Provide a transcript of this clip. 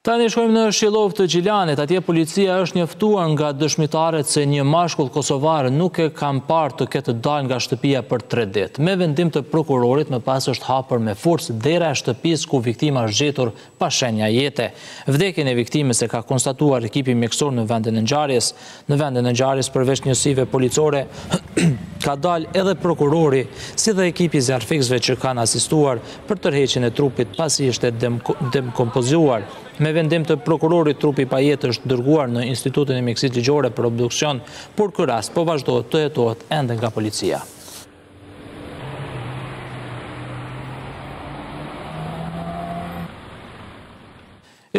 Tani shkojmë në Shillovë të Gjilanit, atje policia është njoftuar nga dëshmitarët se një mashkull kosovar nuk e kanë parë të ketë dalë nga shtëpia për tre ditë. Me vendim të prokurorit më pas është hapur me forcë dera e shtëpisë ku viktima është gjetur pa shenja jete. Vdekjen e viktimës e ka konstatuar ekipi mjekësor në vendin e ngjarjes. Në vendin e ngjarjes përveç njësive policore ka dalë edhe prokurori si dhe ekipi i zjarrfikësve që kanë asistuar për tërheqjen e trupit pasi ishte dekompozuar. Me vendim të prokurorit trupi pa jetë është dërguar në Institutin e Mjekësisë Ligjore për obduksion, por ky rast po vazhdohet të hetohet ende nga policia.